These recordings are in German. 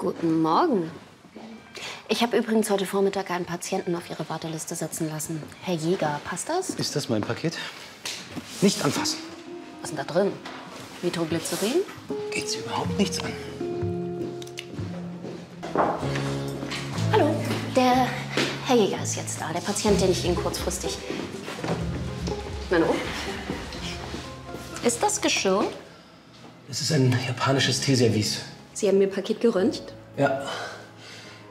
Guten Morgen. Ich habe übrigens heute Vormittag einen Patienten auf Ihre Warteliste setzen lassen. Herr Jäger, passt das? Ist das mein Paket? Nicht anfassen. Was ist denn da drin? Nitroglycerin? Geht Sie überhaupt nichts an? Hallo, der Herr Jäger ist jetzt da. Der Patient, den ich Ihnen kurzfristig... Nano? Ist das Geschirr? Es ist ein japanisches Teeservice. Sie haben Ihr Paket geröntgt? Ja.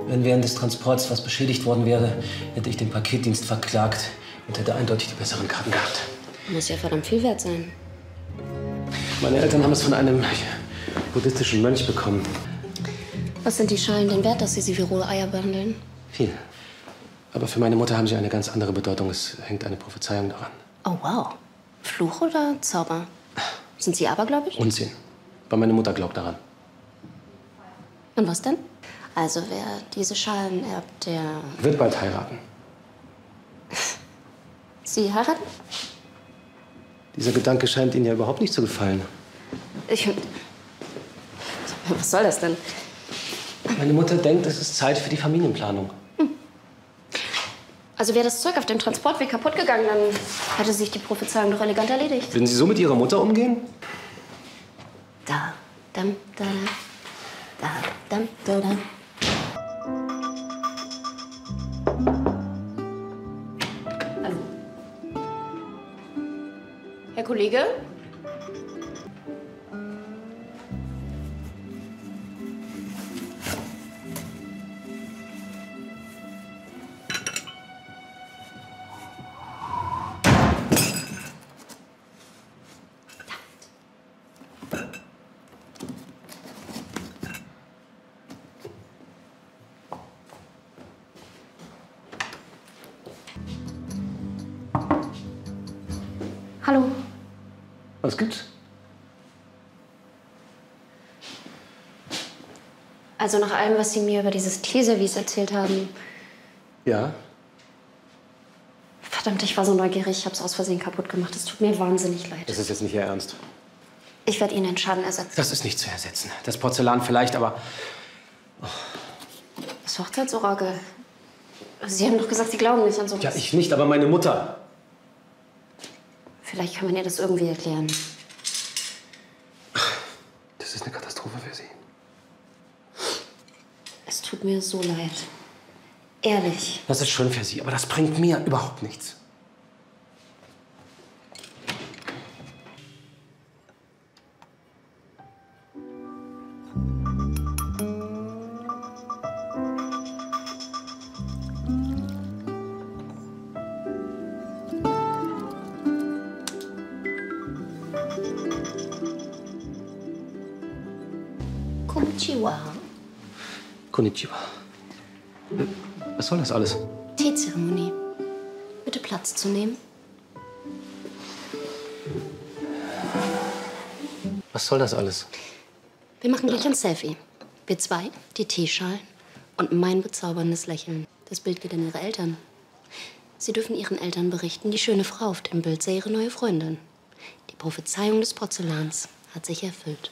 Wenn während des Transports was beschädigt worden wäre, hätte ich den Paketdienst verklagt und hätte eindeutig die besseren Karten gehabt. Muss ja verdammt viel wert sein. Meine Eltern haben es von einem buddhistischen Mönch bekommen. Was sind die Schalen denn wert, dass Sie sie wie rohe Eier behandeln? Viel. Aber für meine Mutter haben sie eine ganz andere Bedeutung. Es hängt eine Prophezeiung daran. Oh, wow. Fluch oder Zauber? Sind Sie abergläubisch? Unsinn. Aber meine Mutter glaubt daran. Und was denn? Also, wer diese Schalen erbt, der... Wird bald heiraten. Sie heiraten? Dieser Gedanke scheint Ihnen ja überhaupt nicht zu gefallen. Ich... Was soll das denn? Meine Mutter denkt, es ist Zeit für die Familienplanung. Also wäre das Zeug auf dem Transportweg kaputt gegangen, dann hätte sich die Prophezeiung doch elegant erledigt. Würden Sie so mit Ihrer Mutter umgehen? Da, dam, da, da, dam, da, da. Also. Herr Kollege? Hallo. Was gibt's? Also nach allem, was Sie mir über dieses Teeservice erzählt haben, Ja? verdammt, ich war so neugierig, ich habe es aus Versehen kaputt gemacht. Es tut mir wahnsinnig leid. Das ist jetzt nicht Ihr Ernst. Ich werde Ihnen den Schaden ersetzen. Das ist nicht zu ersetzen. Das Porzellan vielleicht, aber Das Hochzeitsorakel. Sie haben doch gesagt, Sie glauben nicht an sowas. ja, ich nicht, aber meine Mutter. Vielleicht kann man ihr das irgendwie erklären. Das ist eine Katastrophe für Sie. Es tut mir so leid. Ehrlich. Das ist schön für Sie, aber das bringt mir überhaupt nichts. Konnichiwa. Konnichiwa. Was soll das alles? Teezeremonie. Bitte Platz zu nehmen. Was soll das alles? Wir machen gleich ein Selfie. Wir zwei, die Teeschalen und mein bezauberndes Lächeln. Das Bild geht an Ihre Eltern. Sie dürfen Ihren Eltern berichten, die schöne Frau auf dem Bild sei Ihre neue Freundin. Die Prophezeiung des Porzellans hat sich erfüllt.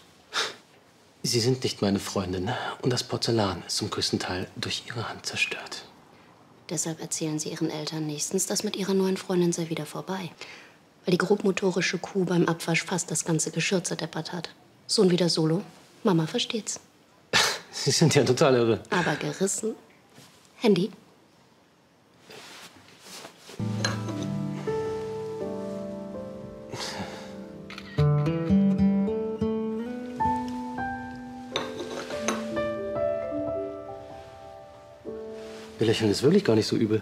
Sie sind nicht meine Freundin und das Porzellan ist zum größten Teil durch Ihre Hand zerstört. Deshalb erzählen Sie Ihren Eltern nächstens, das mit Ihrer neuen Freundin sei wieder vorbei. Weil die grobmotorische Kuh beim Abwasch fast das ganze Geschirr zerdeppert hat. Sohn wieder solo. Mama versteht's. Sie sind ja total irre. Aber gerissen. Handy. Ihr Lächeln ist wirklich gar nicht so übel.